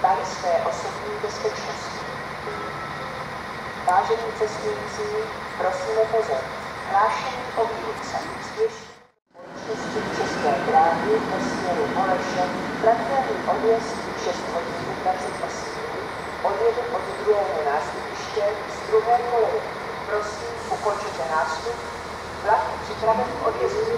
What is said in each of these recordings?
dbali své osobní bezpečnosti. Vážení cestující, prosíme pozor. Hlášení o. Spěší společnosti České dráhy ve směru Oleše pravidelný odjezd 6 hodin 28 minut odjede od druhého nástupiště z druhé koleje. Prosím, ukončete nástup. Vlak připraven k odjezdu.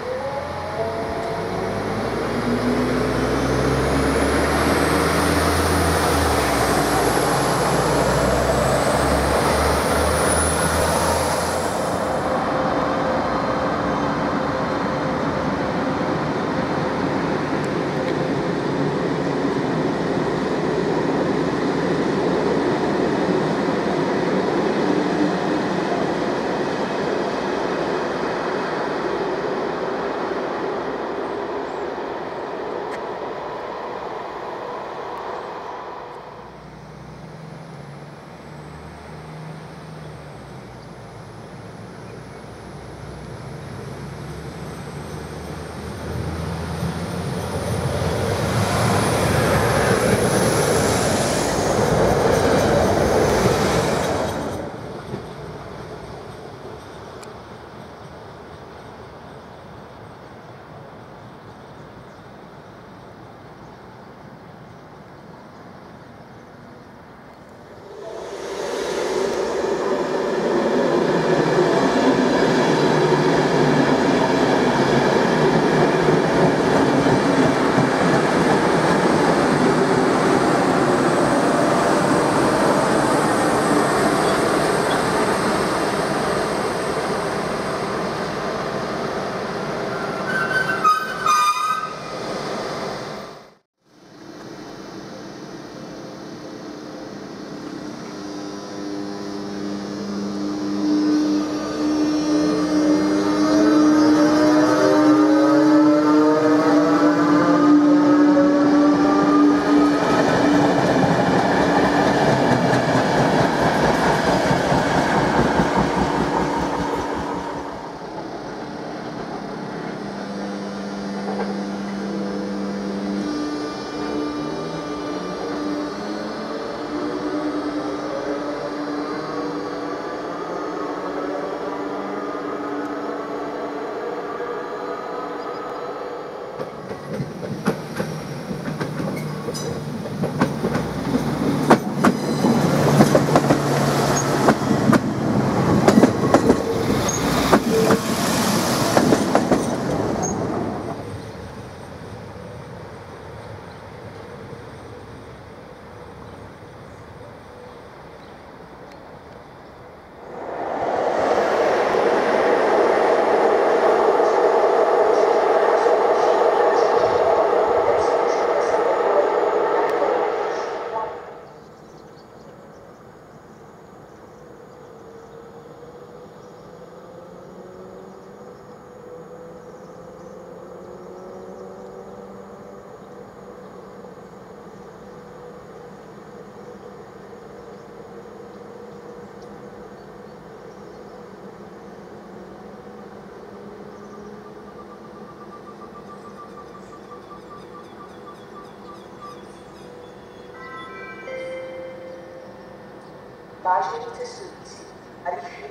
Vážení cestující, rychlý,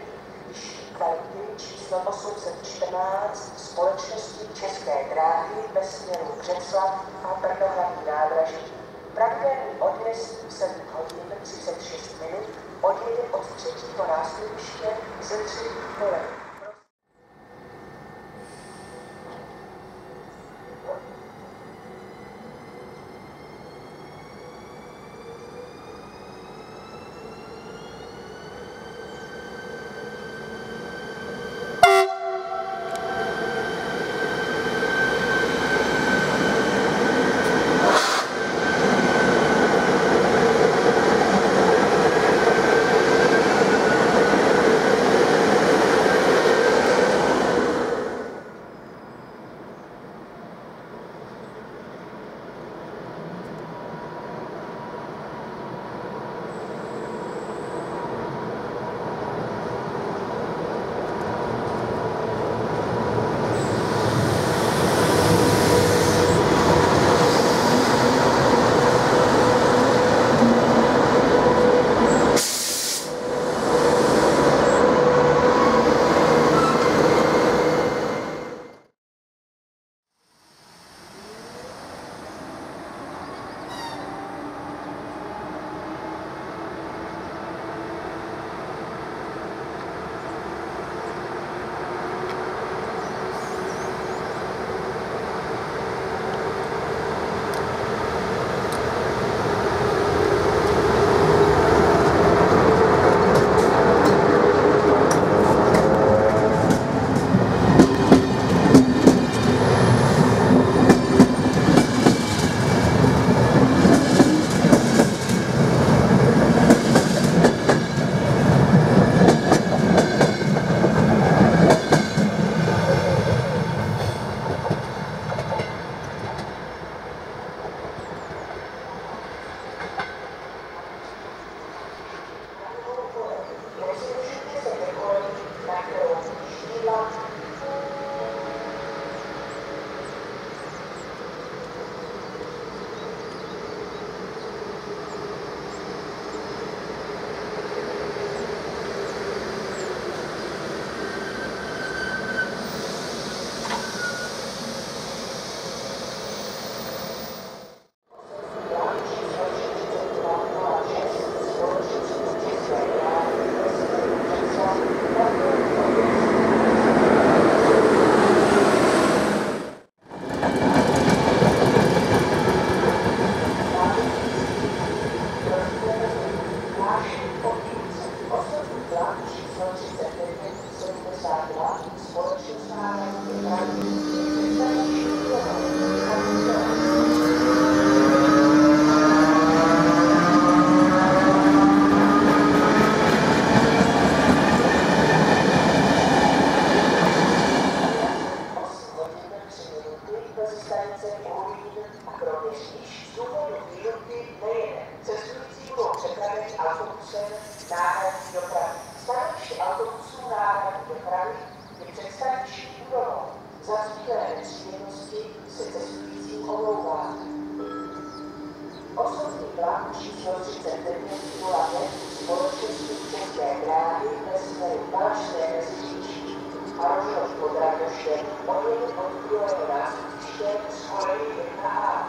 vyšší kvality číslo 814 společnosti České dráhy ve směru Břeclav a Brno nádraží. Pravidelný odjezd 7 hodin 36 minut odjede od třetího nástupiště ze Přestančí úrovno za chvíle nepříjemnosti se cestujícím omlouvá. Osobní vlak číslo 39 Ulaně společnosti České dráhy ve směru Valašské meziříčí a Rožnov pod Radošem odjeli od druhého nástupiště z koleji 1A.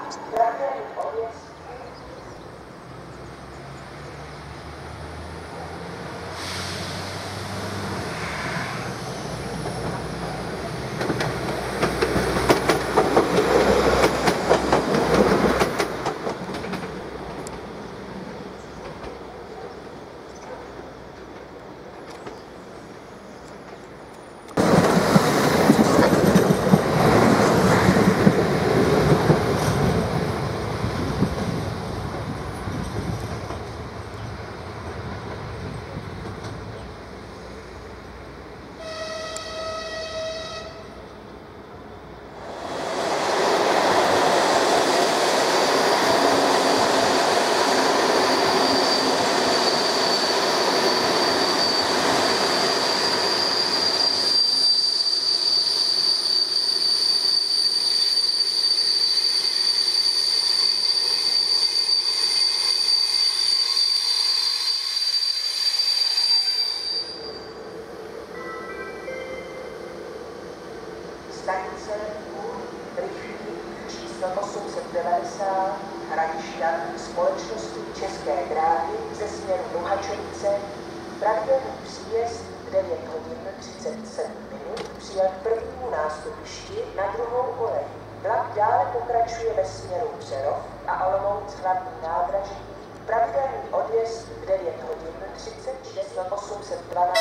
Příjezd 9 hodin 37 minut přijel k prvnímu nástupišti na druhou kolej. Vlak dále pokračuje ve směru Přerov a Olomouc hlavní nádraží. Pravidelný odjezd 9 hodin 36 812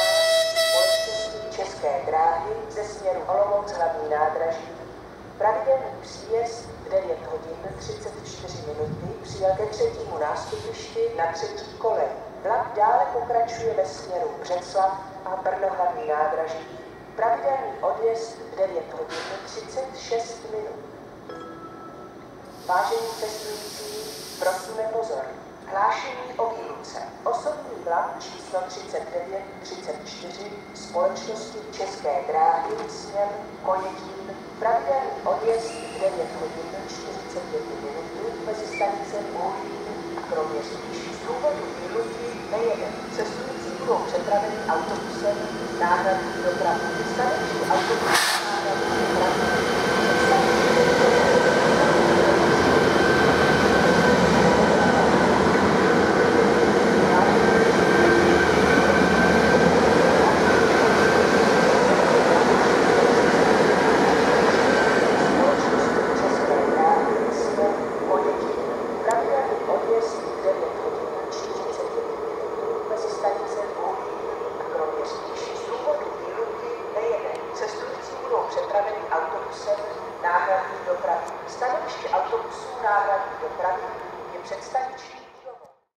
společnosti České dráhy ze směru Olomouc hlavní nádraží. Pravidelný příjezd 9 hodin 34 minuty přijel ke třetímu nástupišti na třetí kolej. Vlak dále pokračuje ve směru Břeclav a Brno hlavní nádraží. Pravidelný odjezd 9 hodin 36 minut. Vážení cestující, prosíme pozor. Hlášení o výluce. Osobní vlak číslo 3934 společnosti České dráhy směr Kojetín. Pravidelný odjezd 9 hodin 45 minut mezi stanice Bohýn a Kroměříž. Důvodu výluky nejede. Cestující budou přepraveni autobusem náhradní dopravu. Staniční autobus